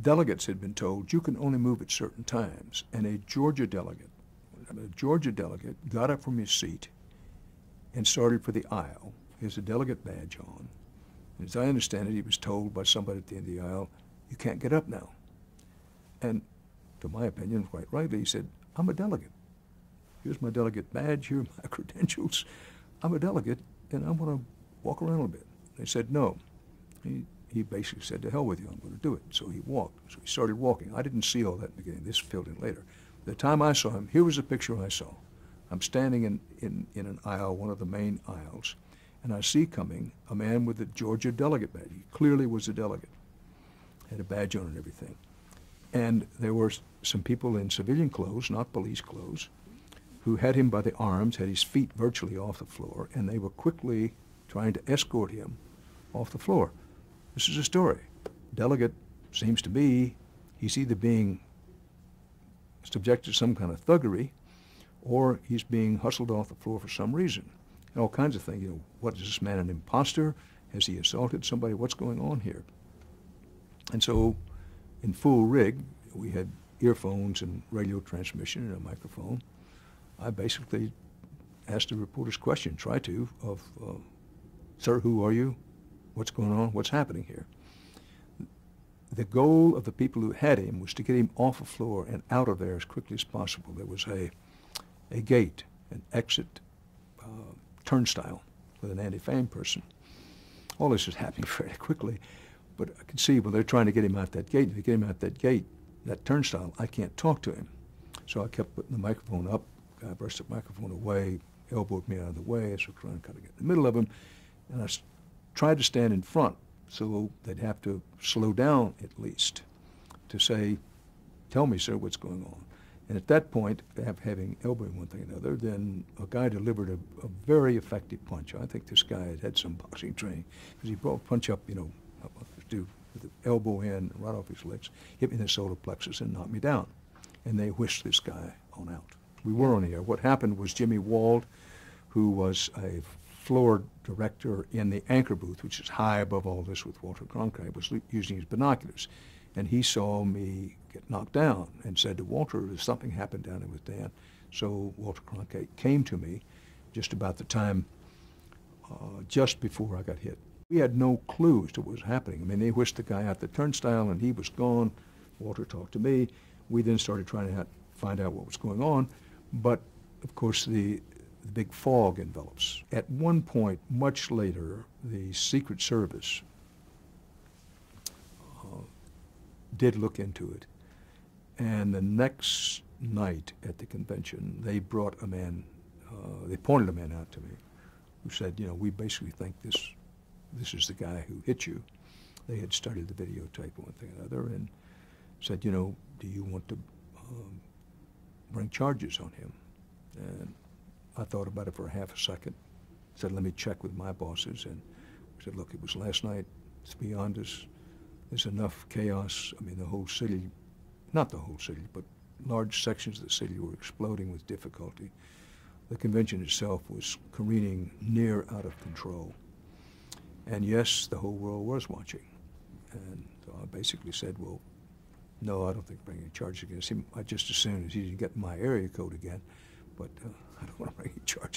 delegates had been told you can only move at certain times, and a Georgia delegate, a Georgia delegate, got up from his seat and started for the aisle. He has a delegate badge on. As I understand it, he was told by somebody at the end of the aisle, "You can't get up now." And, to my opinion, quite rightly, he said, "I'm a delegate. Here's my delegate badge. Here are my credentials. I'm a delegate, and I want to walk around a bit." They said no. He he basically said, to hell with you, I'm going to do it. So he walked. So he started walking. I didn't see all that in the beginning. This filled in later. The time I saw him, here was a picture I saw. I'm standing in, in, in an aisle, one of the main aisles, and I see coming a man with a Georgia delegate badge. He clearly was a delegate, had a badge on and everything. And there were some people in civilian clothes, not police clothes, who had him by the arms, had his feet virtually off the floor, and they were quickly trying to escort him off the floor. This is a story. Delegate seems to be he's either being subjected to some kind of thuggery or he's being hustled off the floor for some reason. And all kinds of things. You know, what is this man an impostor? Has he assaulted somebody? What's going on here? And so, in full rig, we had earphones and radio transmission and a microphone. I basically asked the reporter's question, try to, of, uh, sir, who are you? What's going on? What's happening here? The goal of the people who had him was to get him off the floor and out of there as quickly as possible. There was a, a gate, an exit uh, turnstile with an anti-fame person. All this is happening very quickly, but I can see, well, they're trying to get him out that gate. If they get him out that gate, that turnstile, I can't talk to him. So I kept putting the microphone up, I brushed the microphone away, elbowed me out of the way, so trying to kind of get in the middle of him, and I tried to stand in front so they'd have to slow down at least to say, tell me, sir, what's going on. And at that point, have having elbowing one thing or another, then a guy delivered a, a, very effective punch. I think this guy had had some boxing training because he brought a punch up, you know, do with the elbow in right off his legs, hit me in the solar plexus and knocked me down. And they whisked this guy on out. We were on the air. What happened was Jimmy Wald, who was a floor director in the anchor booth, which is high above all this with Walter Cronkite, was using his binoculars. And he saw me get knocked down and said to Walter, there's something happened down there with Dan. So Walter Cronkite came to me just about the time, uh, just before I got hit. We had no clue as to what was happening. I mean, they whisked the guy out the turnstile and he was gone. Walter talked to me. We then started trying to find out what was going on. But of course, the the big fog envelops. At one point, much later, the Secret Service uh, did look into it. And the next night at the convention, they brought a man, uh, they pointed a man out to me who said, you know, we basically think this, this is the guy who hit you. They had studied the videotape, one thing or another, and said, you know, do you want to um, bring charges on him? And I thought about it for a half a second. Said, let me check with my bosses. And I said, look, it was last night. It's beyond us. There's enough chaos. I mean, the whole city, not the whole city, but large sections of the city were exploding with difficulty. The convention itself was careening near out of control. And yes, the whole world was watching. And so I basically said, well, no, I don't think bringing charges against him. I just as soon as he didn't get my area code again, but uh, I don't want to charges against him.